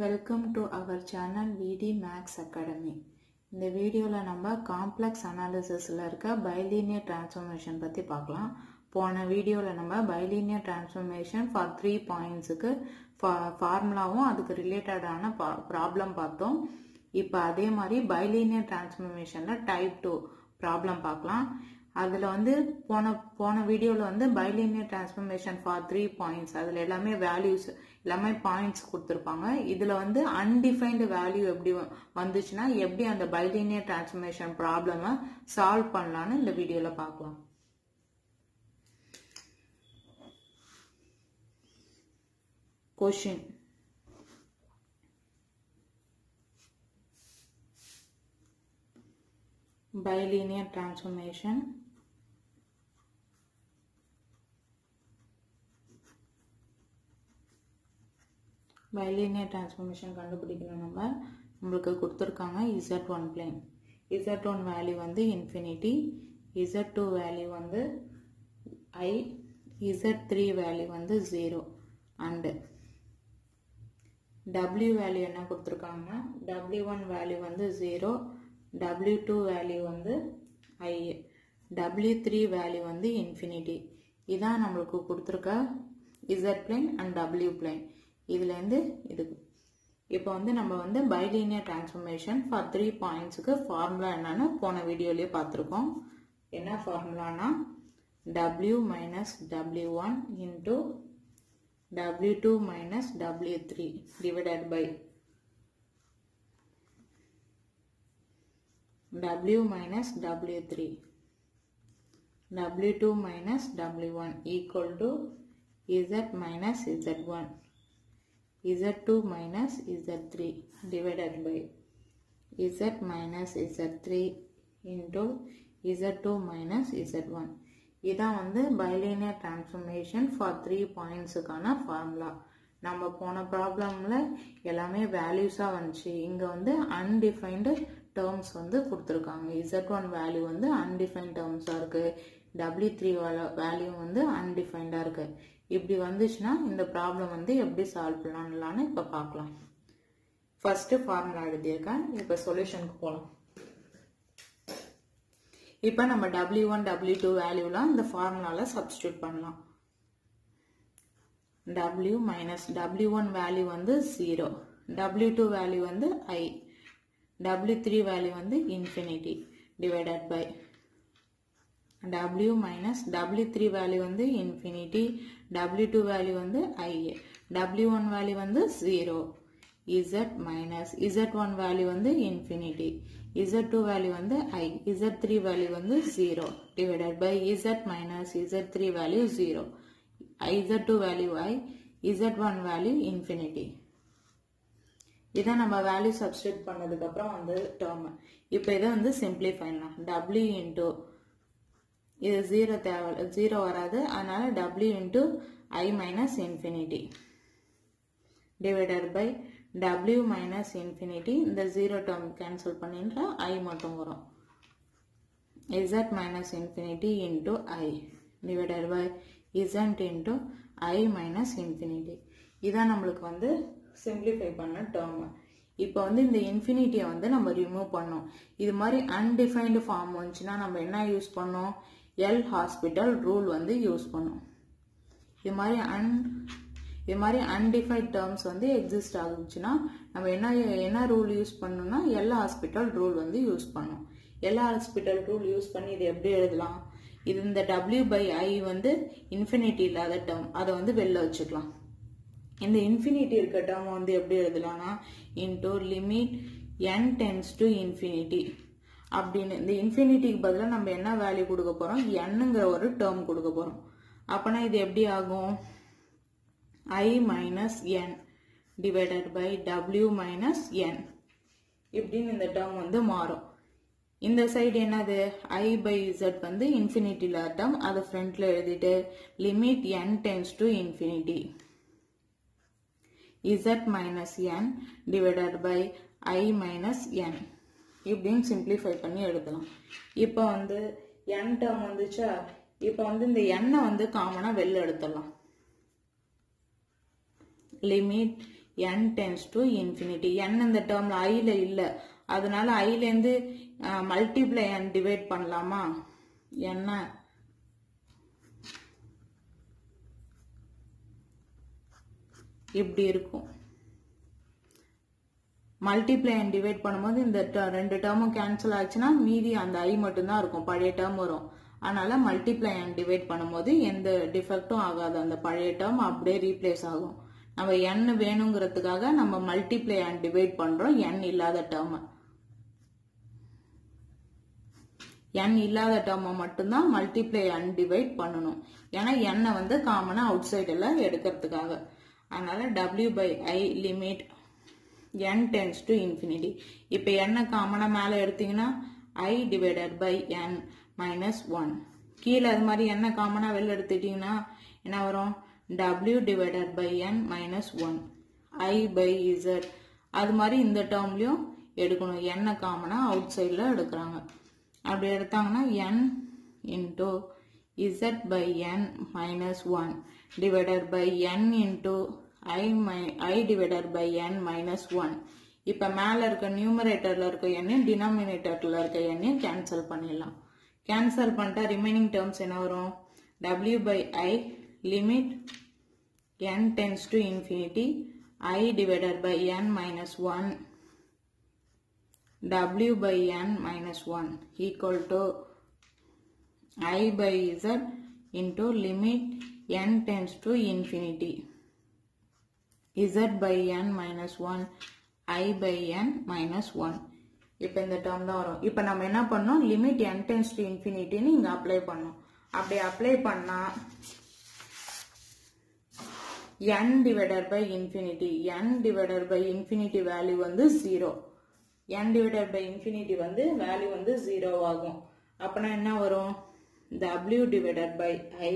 Welcome to our channel VD Max academy இந்த வீடியோவில் நம்ம காம்ப்ளெக்ஸ் அனாலிசிஸில் இருக்க பைலீனியர் டிரான்ஸ்ஃபர்மேஷன் பற்றி பார்க்கலாம். போன வீடியோவில் நம்ம பைலீனியர் டிரான்ஸ்ஃபர்மேஷன் ஃபார் த்ரீ பாயிண்ட்ஸுக்கு ஃபார்முலாவும் அதுக்கு ரிலேட்டடான ப்ராப்ளம் பார்த்தோம். இப்போ அதே மாதிரி பைலீனியர் டிரான்ஸ்ஃபர்மேஷனில் டைப் டூ ப்ராப்ளம் பார்க்கலாம். அதில் வந்து போன போன வீடியோவில் வந்து bilinear transformation for three points அதில் எல்லாமே வேல்யூஸ் எல்லாமே பாயிண்ட்ஸ் கொடுத்துருப்பாங்க. இதில் வந்து அன்டிஃபைன்டு வேல்யூ எப்படி வந்துச்சுன்னா எப்படி அந்த பைலீனியர் டிரான்ஸ்ஃபர்மேஷன் ப்ராப்ளமை சால்வ் பண்ணலான்னு இந்த வீடியோவில் பார்க்கலாம் question bilinear transformation. Bilinear transformation கண்டுபிடிக்கணும் நம்ம. நம்மளுக்கு கொடுத்துருக்காங்க Z one plane Z one value வந்து இன்ஃபினிட்டி இசட் டூ வேல்யூ வந்து ஐ இசட் த்ரீ வேல்யூ வந்து ஜீரோ அண்டு டபிள்யூ வேல்யூ என்ன கொடுத்துருக்காங்க டபிள்யூ ஒன் வேல்யூ வந்து ஜீரோ டபிள்யூ டூ வேல்யூ வந்து ஐ டபிள்யூ த்ரீ வேல்யூ வந்து இன்ஃபினிட்டி இதான் நம்மளுக்கு கொடுத்துருக்க Z plane and W plane இதுலேருந்து இதுக்கு இப்போ வந்து நம்ம வந்து பைலீனியர் டிரான்ஸ்ஃபர்மேஷன் ஃபார் த்ரீ பாயிண்ட்ஸுக்கு ஃபார்முலா என்னன்னு போன வீடியோலேயே பார்த்துருக்கோம். என்ன ஃபார்முலானா W minus W one into W two minus W three divided by W minus W three W two minus W one equal to Z minus Z one Z2 minus Z3 divided by Z minus Z3 into Z2 minus Z1 இதான் வந்து bilinear transformation for three பாயிண்ட்ஸுக்கான formula நம்ம போன ப்ராப்ளமில் எல்லாமே வேல்யூஸாக வந்துச்சு. இங்கே வந்து undefined terms வந்து கொடுத்துருக்காங்க. இசட் ஒன் வேல்யூ வந்து அன்டிஃபைன்ட் டேர்ம்ஸாக இருக்குது டபிள்யூ த்ரீ வேல்யூ வந்து அன்டிஃபைன்டாக இருக்குது இப்படி வந்துச்சுன்னா இந்த ப்ராப்ளம் வந்து எப்படி சால்வ் பண்ணலான்னு இப்போ பார்க்கலாம். ஃபஸ்ட்டு ஃபார்முலா எழுதியிருக்கேன். இப்போ சொல்யூஷனுக்கு போகலாம் இப்போ நம்ம டபிள்யூ ஒன் டபிள்யூ டூ வேல்யூலாம் இந்த ஃபார்முலாவில் சப்ஸ்டியூட் பண்ணலாம். W minus W one value வந்து ஜீரோ டபிள்யூ டூ வேல்யூ வந்து ஐ டபிள்யூ த்ரீ வேல்யூ வந்து infinity divided by W minus W3 value வந்து infinity W2 வேல்யூ வந்து I W1 வேல்யூ வந்து 0 Z minus Z1 வேல்யூ வந்து infinity. Z2 வேல்யூ வந்து I. Z3 value வந்து 0 divided by Z minus Z3 value 0 Z2 value I Z1 value infinity. இதை நம்ம value substitute பண்ணதுக்கப்புறம் வந்து டேர்ம் இப்போ இதை வந்து சிம்பிளிஃபை பண்ணலாம். W இன்டூ இது ஜீரோ தேவை ஜீரோ வராது. அதனால W into I minus infinity divided by W minus infinity இந்த ஜீரோ டேர்ம் கேன்சல் பண்ணிட்டா ஐ மட்டும் வரும். Z minus infinity into I divided by isn't into I minus infinity இதான் நம்மளுக்கு வந்து சிம்பிளிஃபை பண்ண டேர்ம் இப்போ வந்து இந்த இன்ஃபினிட்டியை வந்து நம்ம ரிமூவ் பண்ணோம். இது மாதிரி அன்டிஃபைன்டு ஃபார்ம் வந்துச்சுன்னா நம்ம என்ன யூஸ் பண்ணோம்? எல் ஹாஸ்பிட்டல் ரூல் வந்து யூஸ் பண்ணும். இது மாதிரி அன் இது மாதிரி அன்டிஃபைட் டேர்ம்ஸ் வந்து எக்ஸிஸ்ட் ஆகுச்சுன்னா நம்ம என்ன என்ன ரூல் யூஸ் பண்ணணும்னா எல்லா ஹாஸ்பிட்டல் ரூல் வந்து யூஸ் பண்ணும். எல்லா ஹாஸ்பிட்டல் ரூல் யூஸ் பண்ணி இது எப்படி எழுதலாம்? இது இந்த டபிள்யூ பை ஐ வந்து இன்ஃபினிட்டி இல்லாத டேர்ம் அதை வந்து வெளில வச்சுக்கலாம். இந்த இன்ஃபினிட்டி இருக்க டேர்ம் வந்து எப்படி எழுதலாம்னா into limit N tends to infinity அப்படின்னு இந்த இன்ஃபினிட்டிக்கு பதிலாக நம்ம என்ன வேல்யூ கொடுக்க போகிறோம் என்னங்கிற ஒரு டேர்ம் கொடுக்க போகிறோம் அப்போனா இது எப்படி ஆகும்? I minus N divided by W minus N இப்படின்னு இந்த டேர்ம் வந்து மாறும். இந்த சைடு என்னது? ஐ பை இசட் வந்து இன்ஃபினிட்டியில் டேர்ம் அதை ஃப்ரண்ட்ல எழுதிட்டு limit N tends to infinity Z minus N divided by I minus N இப்படின்னு சிம்பிளிஃபை பண்ணி எழுதலாம் இப்போ வந்து என் டேர்ம் வந்துச்சா? இப்போ வந்து இந்த எண்ணெய் வந்து காமனாக வெளில எடுத்துடலாம். Limit N tends to infinity N இந்த டேர்மில் ஐயில் இல்லை. அதனால ஐலேருந்து மல்டிப்ளை என் டிவைட் பண்ணலாமா? என்ன இப்படி இருக்கும். மல்டிப்ளை அண்ட் டிவைட் பண்ணும்போது இந்த ரெண்டு டேர்மும் கேன்சல் ஆச்சுன்னா மீதி அந்த ஐ மட்டும்தான் இருக்கும். பழைய டேர்ம் வரும். அதனால மல்டிப்ளை அண்ட் டிவைட் பண்ணும்போது எந்த டிஃபெக்டும் ஆகாது. அந்த பழைய டேர்ம் அப்படியே ரீப்ளேஸ் ஆகும். நம்ம என் வேணுங்கிறதுக்காக நம்ம மல்டிப்ளை அண்ட் டிவைட் பண்றோம். என் இல்லாத டேர்மை என் இல்லாத டேர்மை மட்டும்தான் மல்டிப்ளை அண்ட் டிவைட் பண்ணணும். ஏன்னா n வந்து காமனாக அவுட் சைடில் எடுக்கிறதுக்காக. அதனால W by I limit N tends to infinity இப்போ n காமனாக மேலே எடுத்தீங்கன்னா I divided by N minus one கீழே அது மாதிரி என்ன காமனாக வெளில எடுத்துட்டீங்கன்னா என்ன வரும்? W divided by N minus one I by Z அது மாதிரி இந்த டேர்ம்லயும் எடுக்கணும். என்ன காமனாக அவுட் சைடில் எடுக்கிறாங்க. அப்படி எடுத்தாங்கன்னா N into Z by N minus one divided by N into I my I divided by n minus one இப்போ மேலே இருக்க நியூமரேட்டரில் இருக்க எண்ணையும் டினாமினேட்டரில் இருக்க எண்ணையும் கேன்சல் பண்ணிடலாம். கேன்சல் பண்ணிட்டா ரிமைனிங் டேர்ம்ஸ் என்ன வரும்? W by I limit n tends to infinity I divided by n minus one w by n minus 1 equal to i by z into limit n tends to infinity. Z by n minus 1 i by n minus 1 இப்போ இந்த term தான் வரும் இப்போ நம்ம என்ன பண்ணோம் limit n tends to infinity-ன்னு இங்க அப்ளை பண்ணோம் அப்படி அப்ளை பண்ணா n divided by infinity n divided by infinity value வந்து 0 n divided by infinity வந்து value வந்து 0 ஆகும் அப்பனா என்ன வரும் w divided by i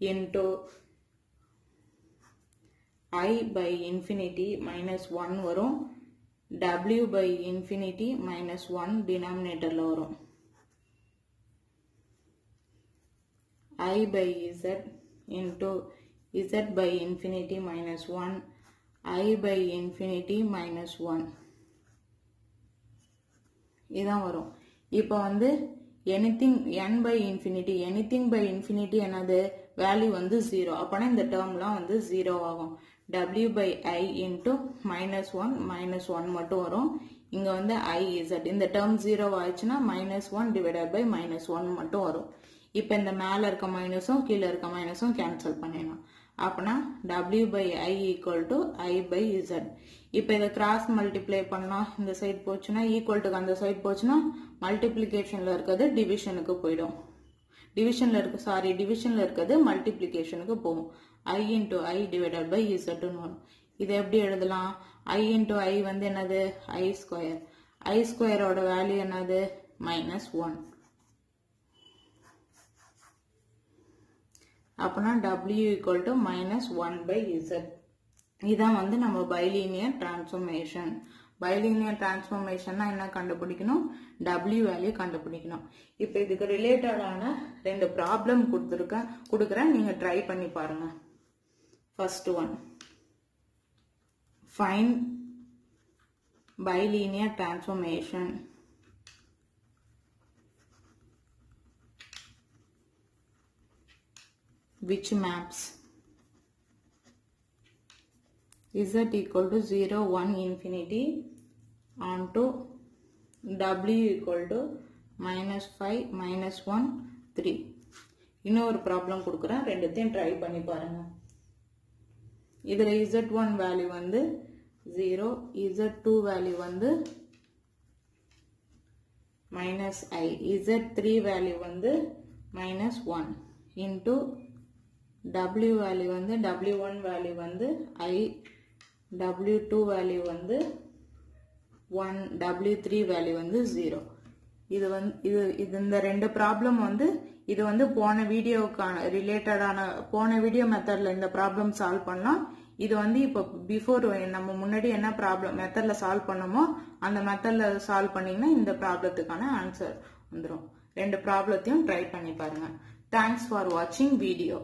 into i by infinity minus 1 வரும் w by infinity minus 1 denominatorல வரும் i by z into z by infinity minus 1 i by infinity minus 1 இதான் வரும் இப்போ வந்து anything n by infinity anything by infinity என்னது value வந்து zero அப்போனா இந்த டேர்ம்லாம் வந்து ஜீரோ ஆகும் w by i into minus one minus one மட்டும் வரும். இங்கே வந்து i z. இந்த டேர்ம் ஜீரோ ஆயிடுச்சுன்னா minus one divided by minus one மட்டும் வரும். இப்போ இந்த மேலே இருக்க மைனஸும் கீழே இருக்க மைனஸும் கேன்சல் பண்ணிடலாம் அப்பனா W by I equal to I by z. இப்போ இதை கிராஸ் மல்டிப்ளை பண்ணால் இந்த சைட் போச்சுன்னா ஈக்குவல் டு அந்த சைட் போச்சுன்னா மல்டிப்ளிகேஷனில் இருக்கிறது டிவிஷனுக்கு போயிடும். டிவிஷனில் இருக்க சாரி டிவிஷனில் இருக்கிறது மல்டிப்ளிகேஷனுக்கு போகும். I into I divided by இசட்னு வரும் இதை எப்படி எழுதலாம்? i இன்டூ ஐ வந்து என்னது? ஐ ஸ்கொயர் ஐ ஸ்கொயரோட வேல்யூ என்னது? மைனஸ் ஒன் அப்போனா w equal to minus one by Z இதான் வந்து நம்ம பைலீனியர் டிரான்ஸ்ஃபர்மேஷன் பைலீனியர் டிரான்ஸ்ஃபர்மேஷன்னா என்ன கண்டுபிடிக்கணும்? டபிள்யூ வேல்யூ கண்டுபிடிக்கணும். இப்போ இதுக்கு ரிலேட்டடான ரெண்டு ப்ராப்ளம் கொடுத்துருக்கேன் கொடுக்குறேன். நீங்கள் ட்ரை பண்ணி பாருங்கள் first one find bilinear transformation which maps? Z equal to 0 1 infinity onto w equal to minus 5 minus 1 3 இன்னொரு ப்ராப்ளம் கொடுக்குறேன். ரெண்டுத்தையும் ட்ரை பண்ணி பாருங்க. இதில் இசட் ஒன் வேல்யூ வந்து ஜீரோ இசட் டூ வேல்யூ வந்து minus I Z three value வந்து minus one into w value வந்து w1 வேல்யூ வந்து i w2 வேல்யூ வந்து 1 w3 வேல்யூ வந்து ஜீரோ இது வந்து இது இது இந்த ரெண்டு ப்ராப்ளம் வந்து இது வந்து போன வீடியோக்கான ரிலேட்டடான போன வீடியோ மெத்தடில் இந்த ப்ராப்ளம் சால்வ் பண்ணலாம். இது வந்து இப்போ பிஃபோர் நம்ம முன்னாடி என்ன ப்ராப்ளம் மெத்தடில் சால்வ் பண்ணோமோ அந்த மெத்தடில் சால்வ் பண்ணிங்கன்னா இந்த ப்ராப்ளத்துக்கான ஆன்சர் வந்துடும் ரெண்டு ப்ராப்ளத்தையும் ட்ரை பண்ணி பாருங்க. தேங்க்ஸ் ஃபார் வாட்சிங் வீடியோ